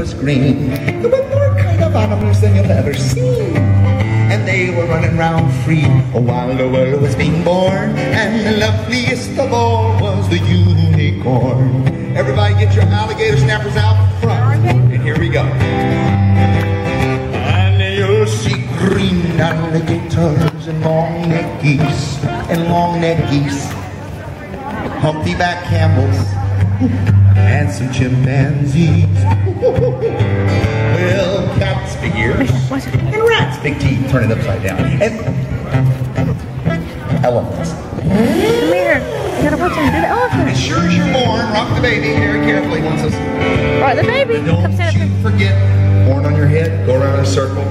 was green. There were more kind of animals than you've ever seen. And they were running round free while the world was being born. And the loveliest of all was the unicorn. Everybody get your alligator snappers out front. And here we go. And you'll see green alligators and long neck geese and long neck geese. Humpty back camels some chimpanzees. well, cats big ears and rats big teeth. Turn it upside down. And elephants. Come here. You gotta watch him do the elephant. As sure as you're born, rock the baby very carefully once it's. Right, the baby. Don't Come stand up forget, horn on your head, go around in a circle.